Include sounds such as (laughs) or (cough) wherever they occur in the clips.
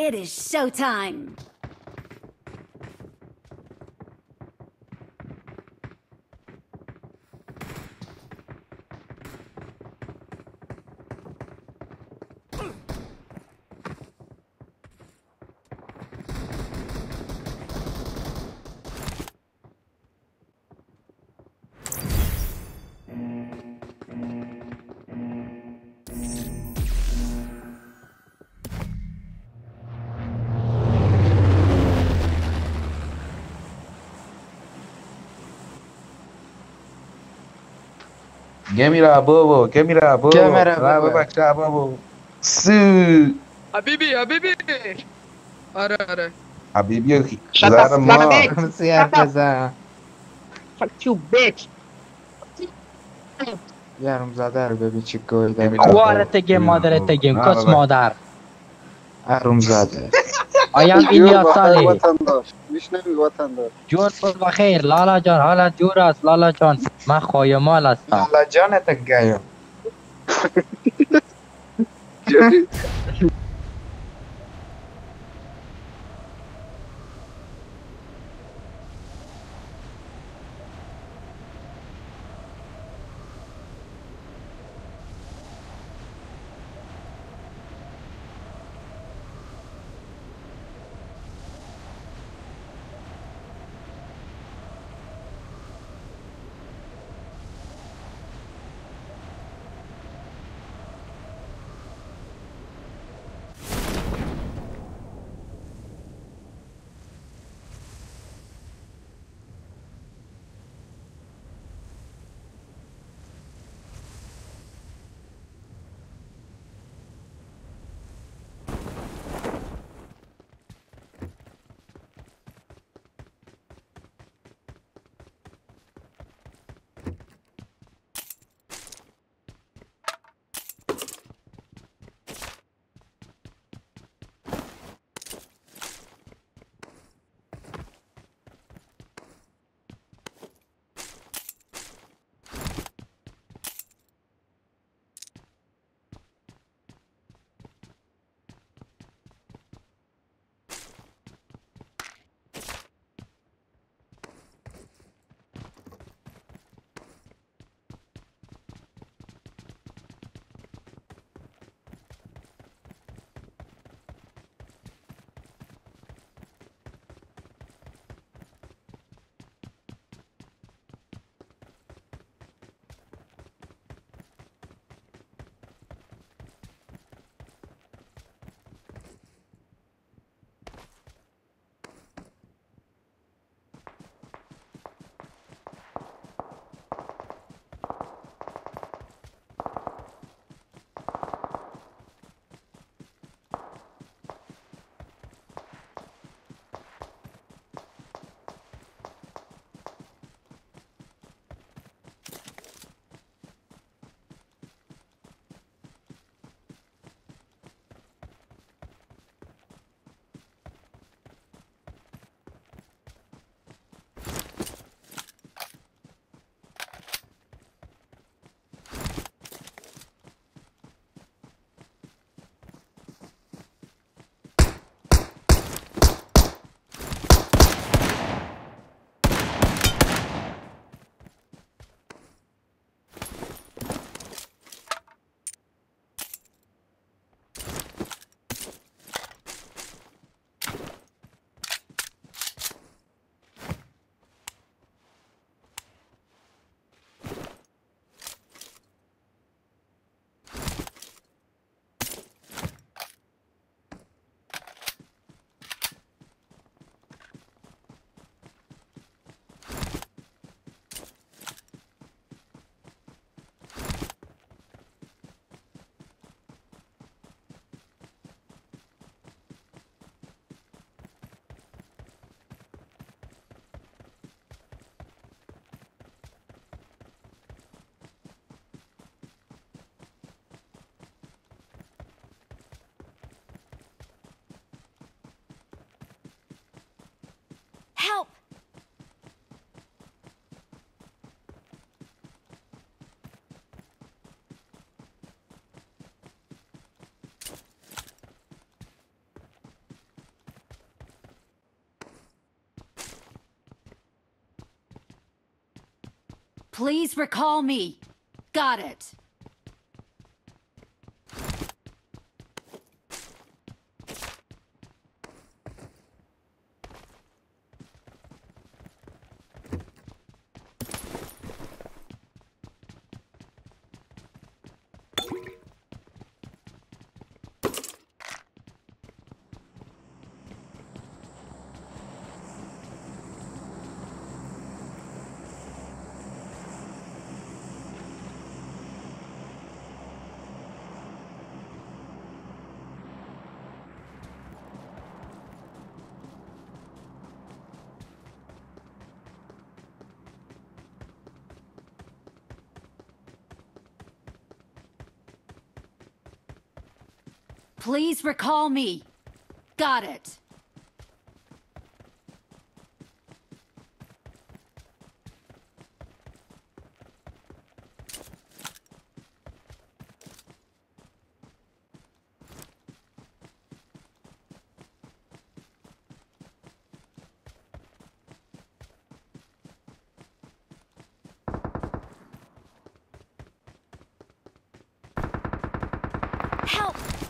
It is showtime. Give me that bubble. Give me that bubble. Give Su. Habibi, Habibi. Ara ara. Habibi yok. Shut the fuck up. Nasıl yapacağız ha? Fuck you bitch. Yarım zadar bebi çık öyle. Kuvaretege maderetege koç modar. Yarım zadar. I am İlyas Ali. میشنوی وطندار جور بود بخیر لالا جان حالت جور است. لالا جان من خایمال هستم. لالا جانت گایم (laughs) Help! Please recall me. Got it. Please recall me. Got it. Help!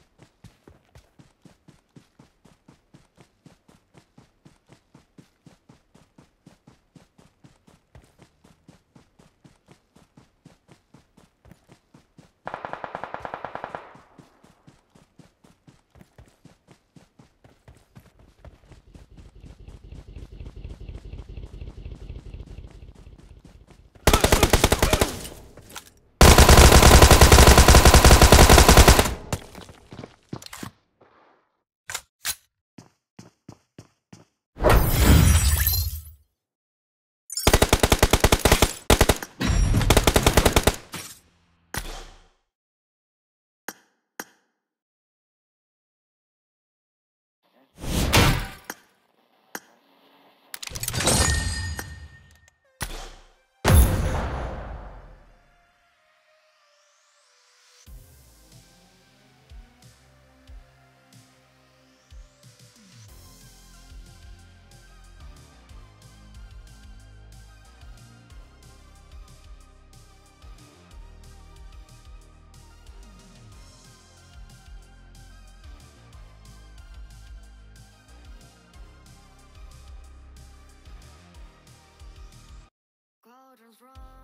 from.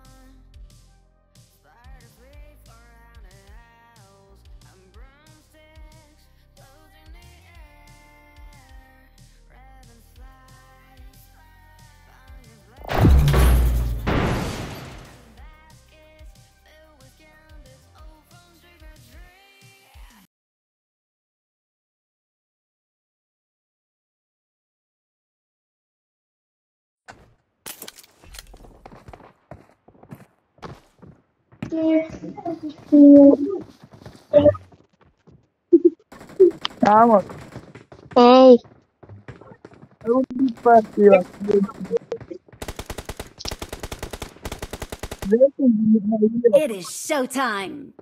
It is showtime.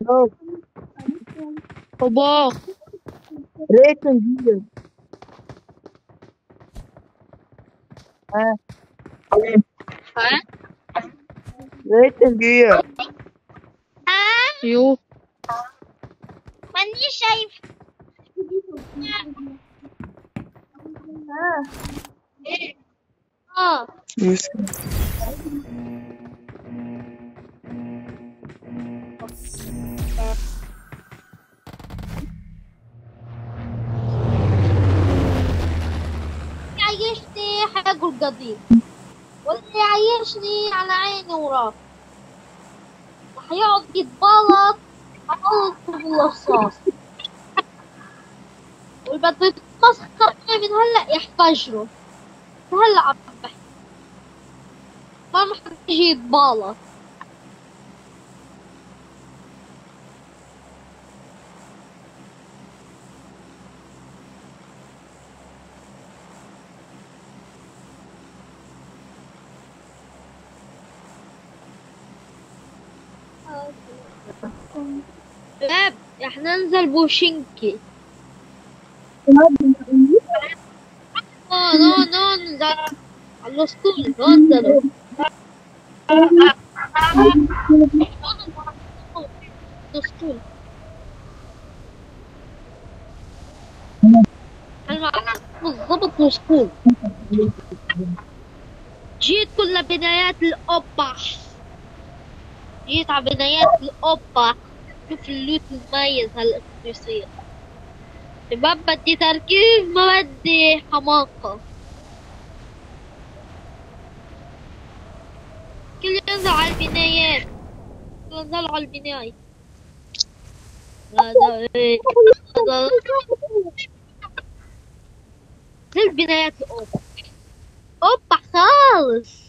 No. O bom. Preto dia. É. baba. Ha? يو ماني شايف آه حق القضيب واللي يعيشني على عيني وراسي وحيقعد يتبلط على بالرصاص واللي بده يتمسخر من هلأ يحفجره هلأ عم بحكي. ما محتاج يجي يتبالط شباب إحنا ننزل بوشنكي. no no no ننزل على الأسطول انزلوا الأسطول. بالضبط الأسطول. جيت كل بنايات الأوبا جيت على بنايات الأوبا شوف اللوت شو يصير شباب بدي تركيز ما بدي حماقة. كل ينزل على البنايات. كل ينزل على البناية. هذا هذا زي البنايات الأوبا أوبا خالص.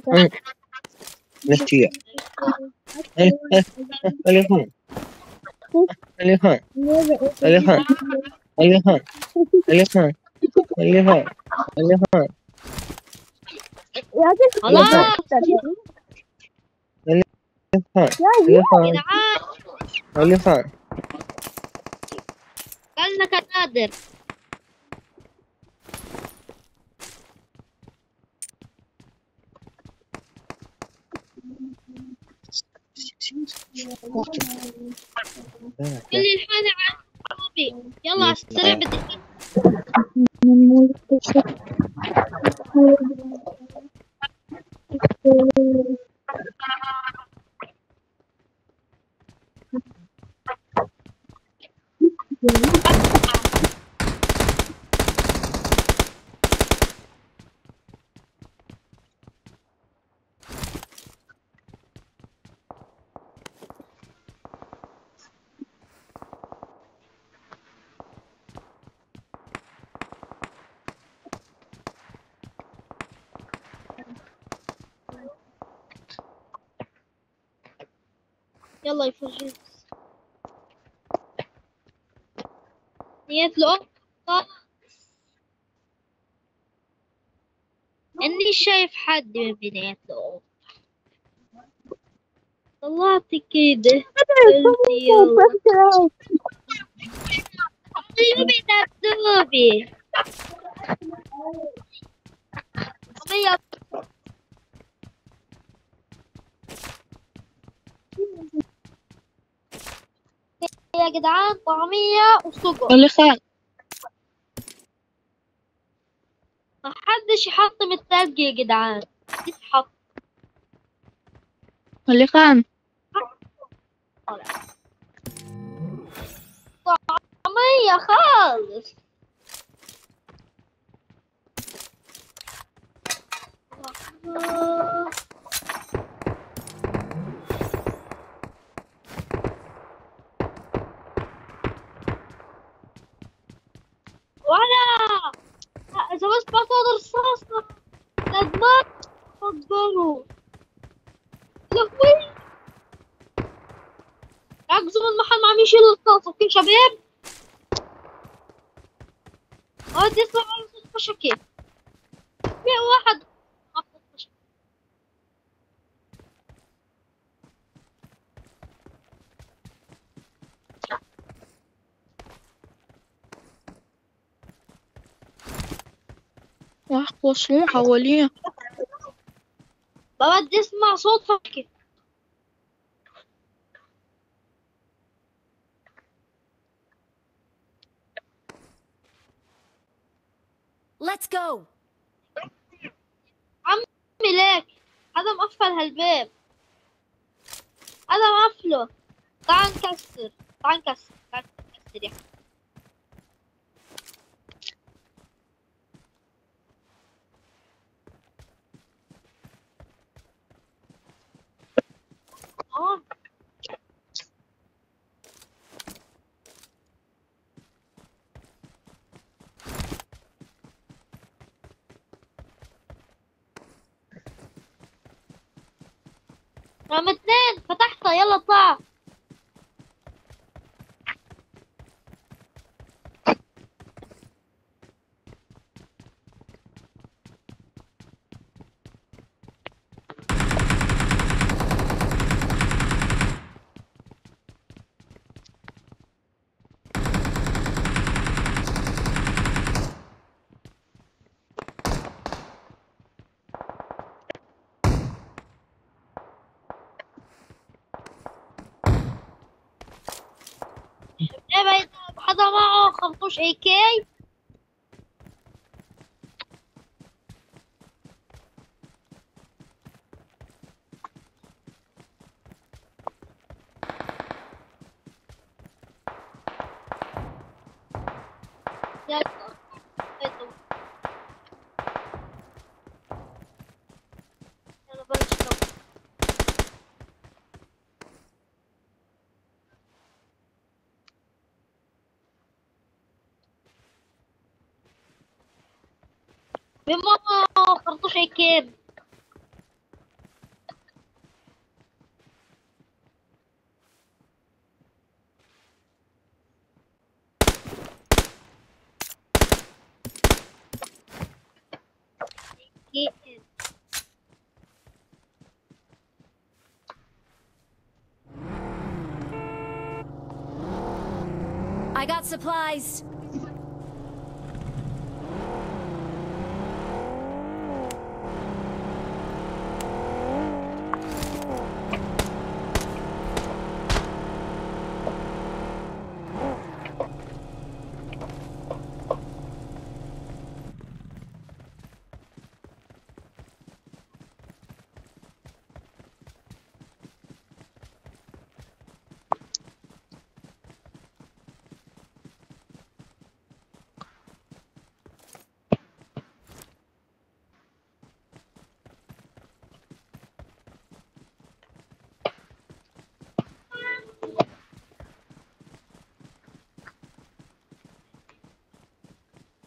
صح نشتي اليخان اليخان اليخان اليخان اليخان اليخان اليخان خلاص اليخان جدعان اليخان قالنا كنادر. لي الحالة عن صحابي يلا على السريع بدي له طلعت كده قلت يلا. حبيبي دبدوبي طيب. يا جدعان طعمية وسكر اللي خان ما حدش يحطم التلج يا جدعان. يتحط اللي خان. طعمية خالص. إذا بس بطل رصاصة ندمان فجروا لهوي ركزوا من محل ما عم يشيل الرصاص أوكي شباب هاد يسمع على صوت خشكي في واحد. واحد وصلوا حواليه بدي اسمع صوت خشكي Let's go. عمي ليك. هذا مقفل هالباب. هذا مقفله. تعال نكسر. تعال نكسر. تعال نكسر يا أخي. آه. رقم اثنين فتحتها يلا اطلع e خرطوش اي كيب كيب. I got supplies.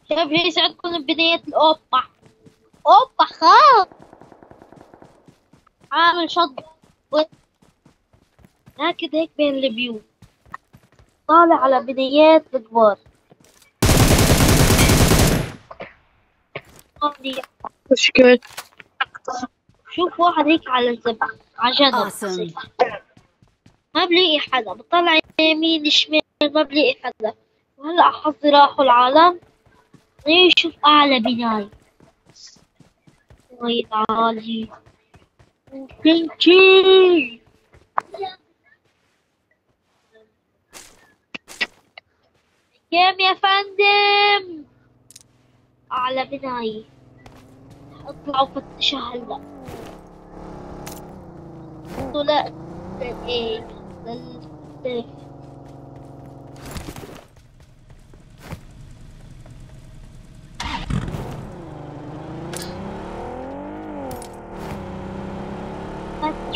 شباب يسعدكم بداية الأوبا؟ أوبا خاف عامل شط. راكد هيك بين البيوت. طالع على بدايات الكبار مشكلة. شوف واحد هيك على الزبق على. ما بلاقي حدا. بطلع يمين شمال ما بلاقي حدا. وهلا حظي راحوا العالم. خليني أشوف أعلى بناية. وي تعالي بنتي كم يا فندم؟ أعلى بناية. أطلع وفتشها هلا. لا إيه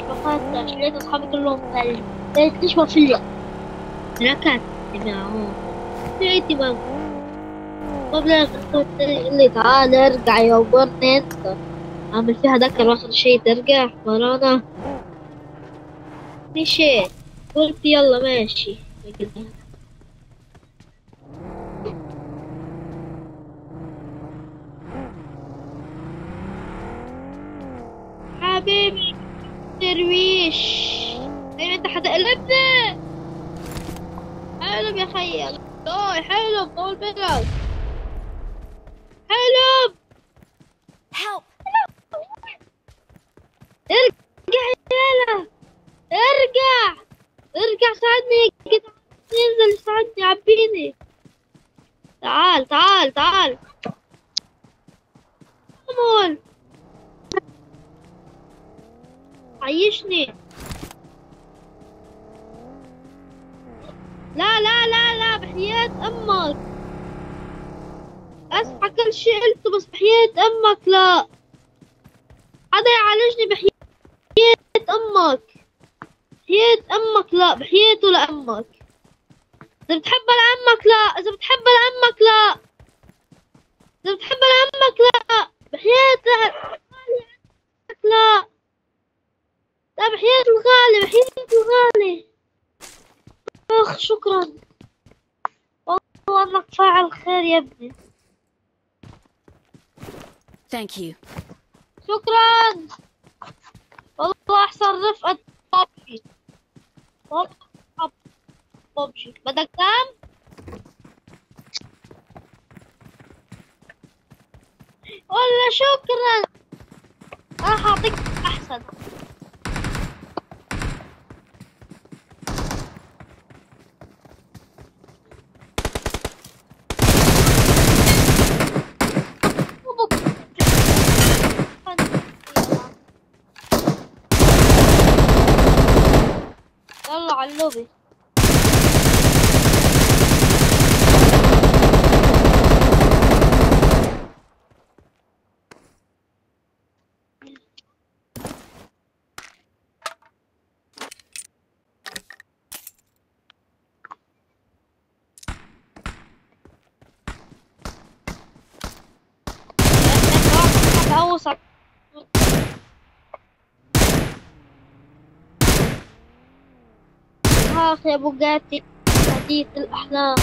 فتش بفتش لقيت أصحابي كلهم ثلج لقيت ليش ما في ركعت معهم لقيتي ما قبل قلت لي تعال ارجع يا برنت عامل فيها ذكر واخر شي ترجع ورانا. مشيت. قلت يلا ماشي. درويش. أيوه أنت حتقلبني. حلو يا خيال اوي حلو طول بالك حلو. Help! ارجع يالا ارجع. ارجع ساعدني. جدع انزل ساعدني عبيني. تعال تعال تعال. عيشني. لا لا لا لا بحياة أمك. أسمع كل شيء قلته بس بحياة أمك لا. حدا يعالجني بحياة أمك؟ بحياة أمك لا بحياته لأمك. إذا بتحبها لأمك لا إذا بتحبها لأمك لا. إذا بتحبها لأمك لا بحياة الغالي أمك لا. لا بحياة الغالي بحياة الغالي. أخ شكرا. والله إنك فاعل خير يا ابني. Thank you. شكرا. والله أحسن رفقة ببجي والله أحب ببجي بدك دم ولا شكرا. راح أعطيك أحسن. يلا على اللوبي آخ يا بوجاتي حديث الأحلام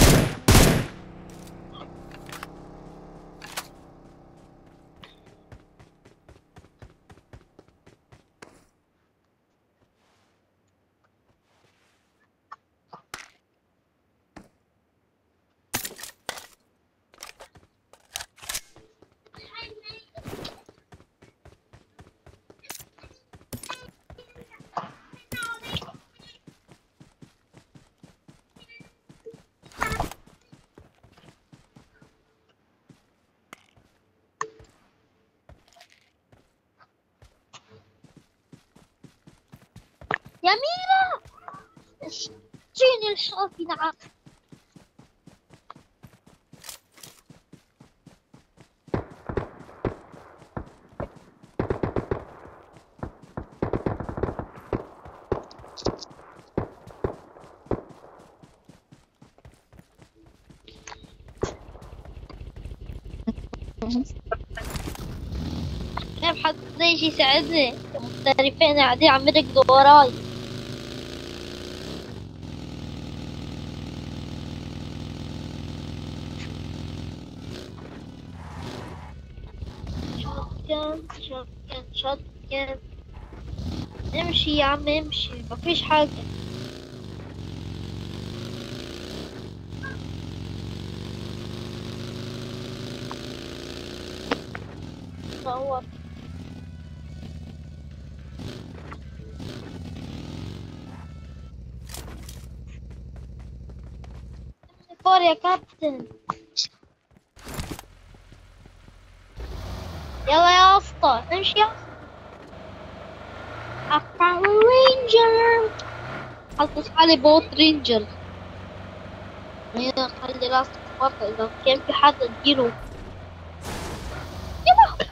يا ميرا! جيني الشافي نعم. كيف حد يجي يساعدني المحترفين قاعدين عم يركضوا وراي. يا عم امشي مفيش حاجة. هو. فور يا كابتن. يلا يا اسطى امشي يا اسطى. رينجر حطيت حالي بوت رينجر هنا خلي راسك فوق اذا كان في حد اديله يلا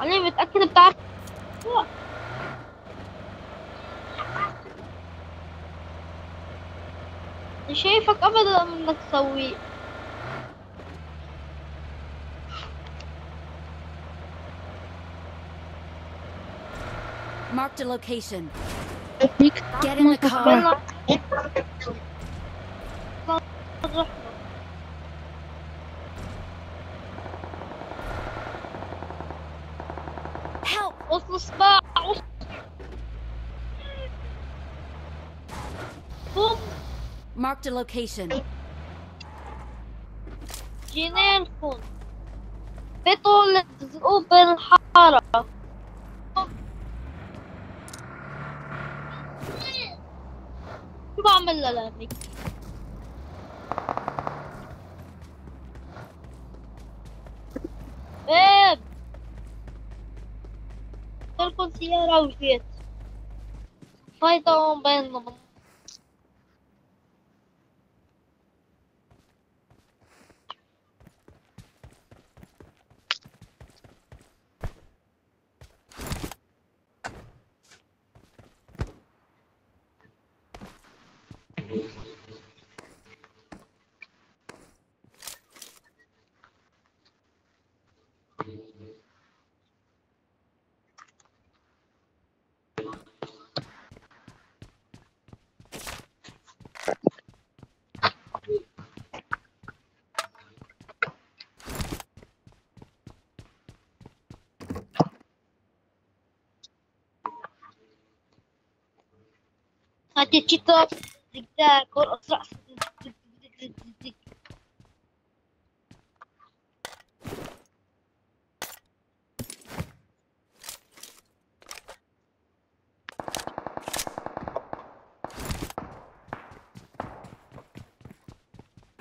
علي متأكد بتعرف شايفك ابدا انك تسويه Marked a location. بيك Get in the car. يلا Help! وصل صباع وصل بوم Marked a location. جنينكم بطول تزقوا بين الحارة بعمل لامي بيب. لكم سيارة وجيت. فايدة بينهم هاتي تشيتوب زقزاق ورقص رأس زق زق زق زق زق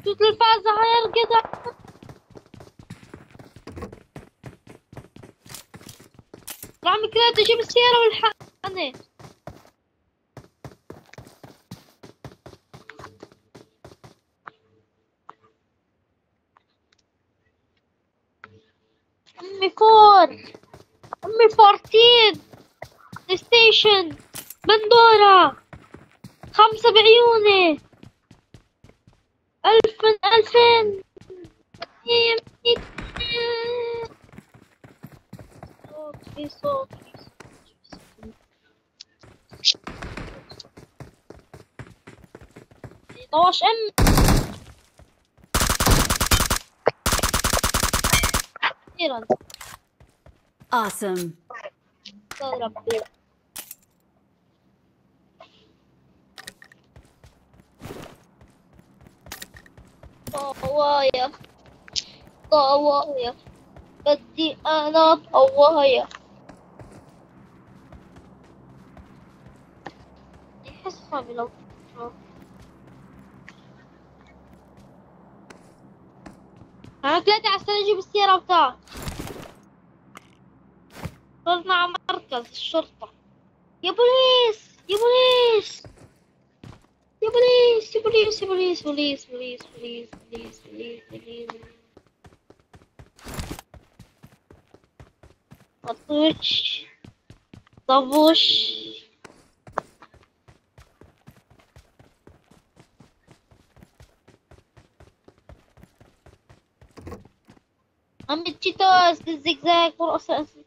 شو الفازة هاي القطع رامي كريت أجيب السيارة والحقني ستيشن بندورة خمسة بعيوني! ألف من ألفين! صوت في صوت طواش أم أخيرا Awesome. طوايا طوايا بدي أنا طوايا يحس حالي لو أنا طلعت على السنة السيارة بتاعتي صرنا على مركز الشرطة. يا بوليس! يا بوليس! يا بوليس يا بوليس يا بوليس بوليس بوليس بوليس بوليس بوليس بوليس طوش طبوش عم تشيتوس بالزقزاق ورقص رأسي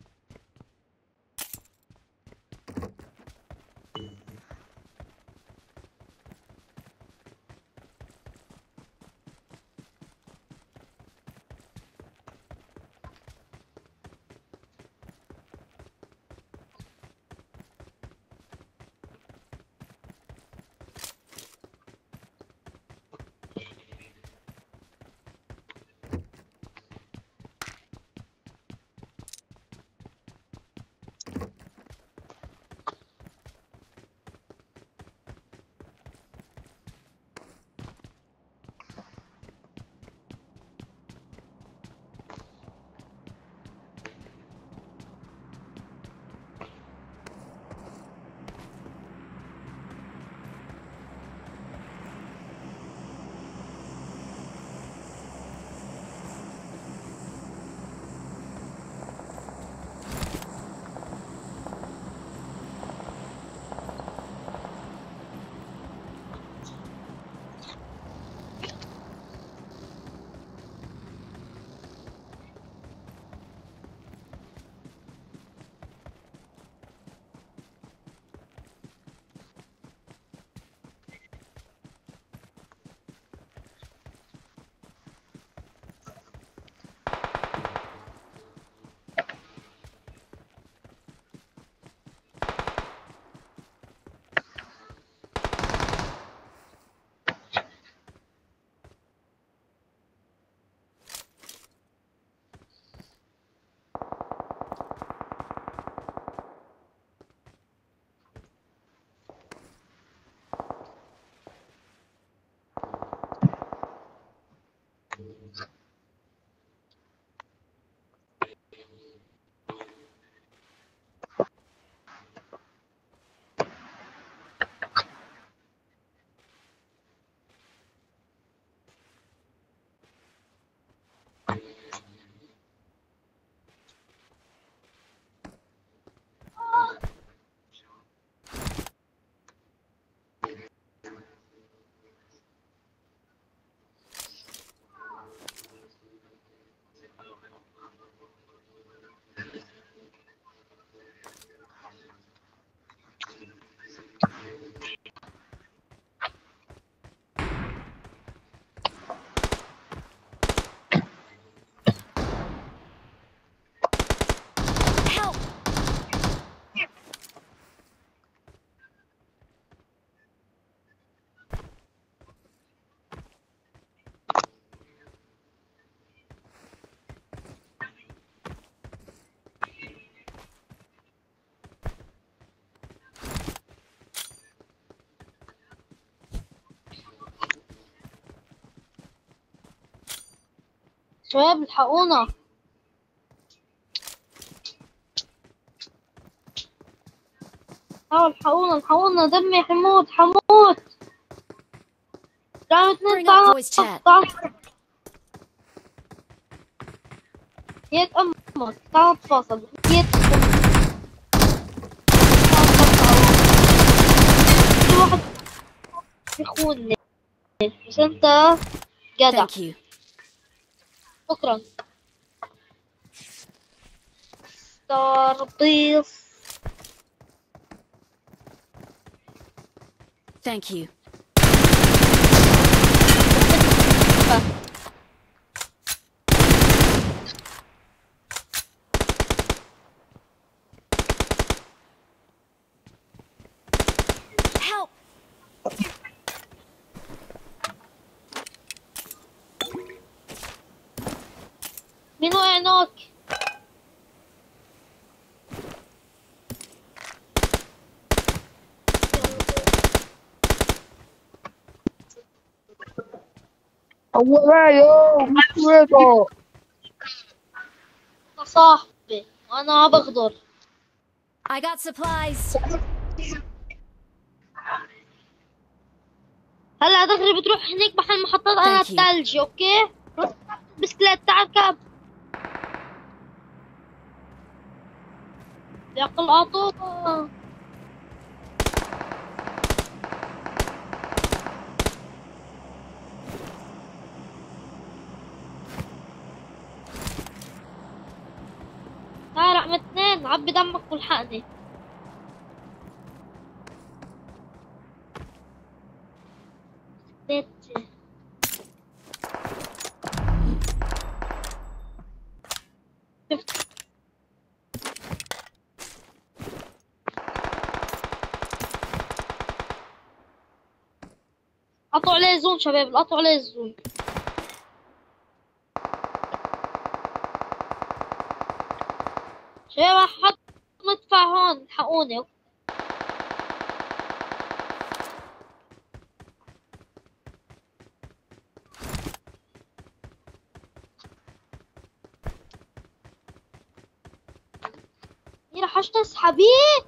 شباب الحقونا حاول الحقونا الحقونا دمي حموت حموت رقم اتنين Bring up تعال voice chat. تعال. يد أمك. تعال نتفاصل يد أمك. في واحد. يخونني بس أنت جدع. Thank you. شكرا تربيص Thank you. Help! مين وقعناك هو رايو وينه يا صاحبي وأنا بغدر I got supplies. هلا دغري بتروح هنيك محل محطات أنا. الثلج أوكي؟ بسكليت تعال كاب يقل عطوه تعال رقم اثنين عبي دمك والحقني. قطعوا عليه زون شباب قطعوا عليه الزون شباب حط مدفع هون الحقوني راح تسحبيه Help!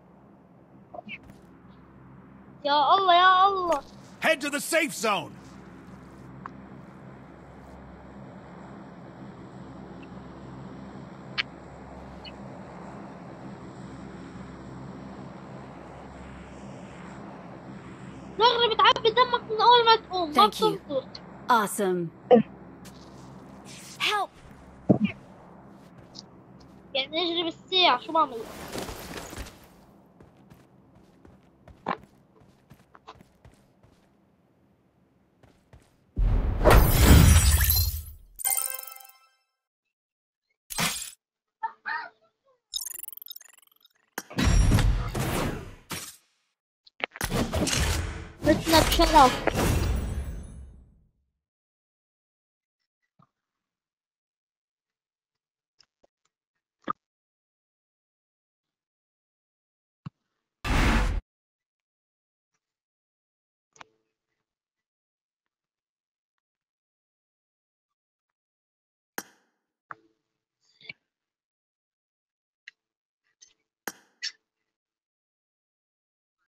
يا الله يا الله Head to the safe zone. نغرب تعبي دمك من أول ما تقوم ما Thank you. بتنطر Awesome. Help! يعني نجري بالساعة شو بعمل 看到